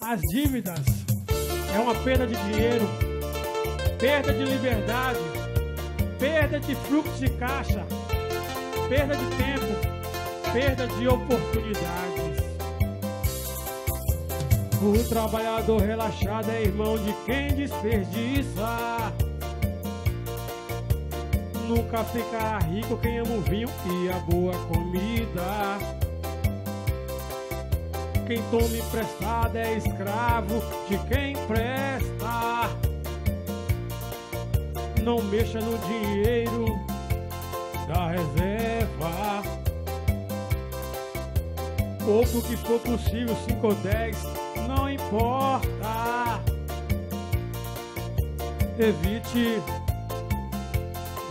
As dívidas é uma perda de dinheiro, perda de liberdade, perda de fluxo de caixa, perda de tempo, perda de oportunidades. O trabalhador relaxado é irmão de quem desperdiça. Nunca ficará rico quem ama o vinho e a boa comida. Quem toma emprestado é escravo de quem presta. Não mexa no dinheiro da reserva. Pouco que for possível, 5 ou 10, não importa. Evite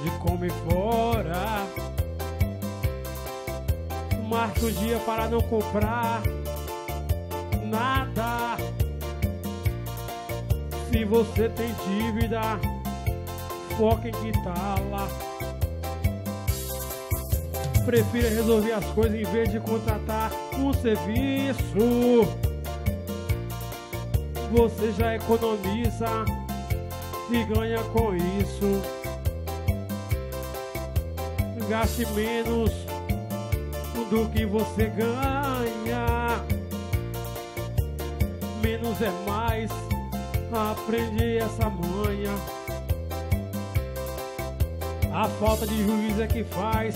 de comer fora. Marque o dia para não comprar nada. Se você tem dívida, foca em quitá-la. Prefira resolver as coisas em vez de contratar um serviço. Você já economiza e ganha com isso. Gaste menos do que você ganha. Menos é mais. Aprendi essa manha. A falta de juízo é que faz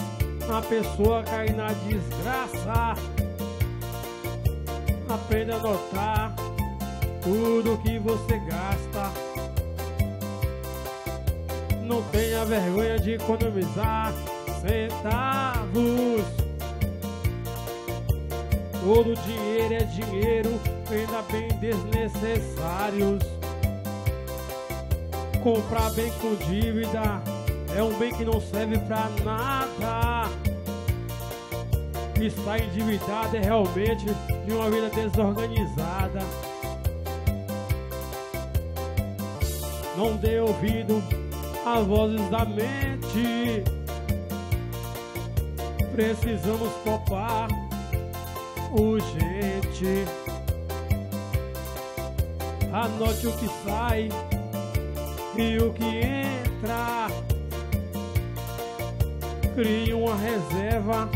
a pessoa cair na desgraça. Aprenda a notar tudo que você gasta. Não tenha vergonha de economizar centavos. Todo dinheiro é dinheiro, ainda bem desnecessários. Comprar bem com dívida é um bem que não serve pra nada. Estar endividado é realmente de uma vida desorganizada. Não dê ouvido às vozes da mente. Precisamos poupar urgente. Anote o que sai e o que entra. Crie uma reserva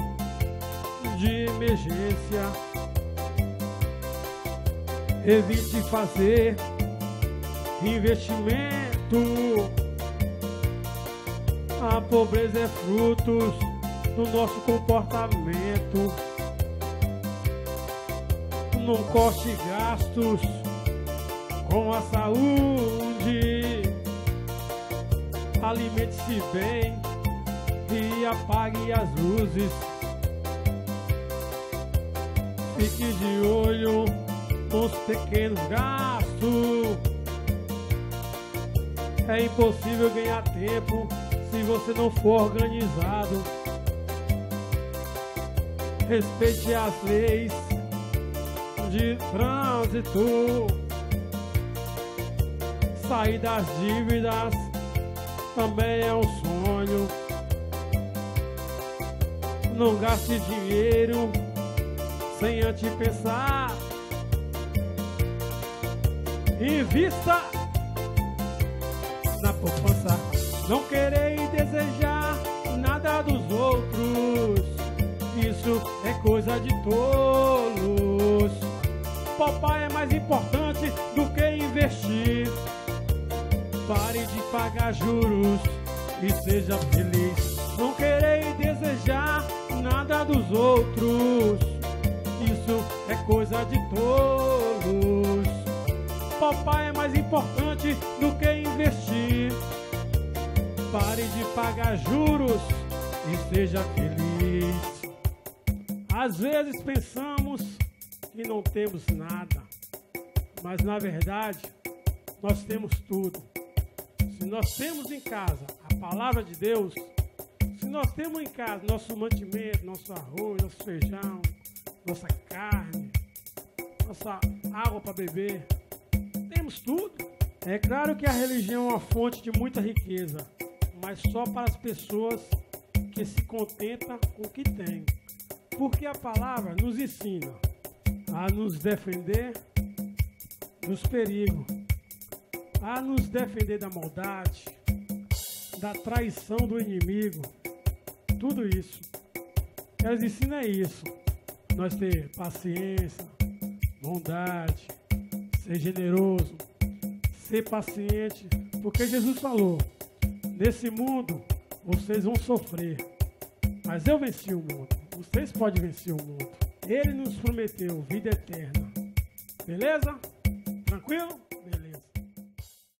de emergência. Evite fazer investimento. A pobreza é frutos do nosso comportamento. Não corte gastos com a saúde. Alimente-se bem e apague as luzes. Fique de olho nos pequenos gastos. É impossível ganhar tempo se você não for organizado. Respeite as leis de trânsito. Sair das dívidas também é um sonho. Não gaste dinheiro sem antes pensar. Invista na poupança. Não querer e desejar nada dos outros. Isso é coisa de tolos. Poupar é mais importante do que investir. Pare de pagar juros e seja feliz. Não querer e desejar nada dos outros. Isso é coisa de tolos. Poupar é mais importante do que investir. Pare de pagar juros e seja feliz. Às vezes pensamos que não temos nada, mas na verdade nós temos tudo. Se nós temos em casa a palavra de Deus, se nós temos em casa nosso mantimento, nosso arroz, nosso feijão, nossa carne, nossa água para beber, temos tudo. É claro que a religião é uma fonte de muita riqueza, mas só para as pessoas que se contentam com o que têm. Porque a palavra nos ensina a nos defender, dos perigos, a nos defender da maldade, da traição do inimigo, tudo isso. Elas ensinam é isso. Nós ter paciência, bondade, ser generoso, ser paciente, porque Jesus falou: nesse mundo vocês vão sofrer, mas eu venci o mundo. Vocês podem vencer o mundo. Ele nos prometeu vida eterna. Beleza? Tranquilo?